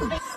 Bye.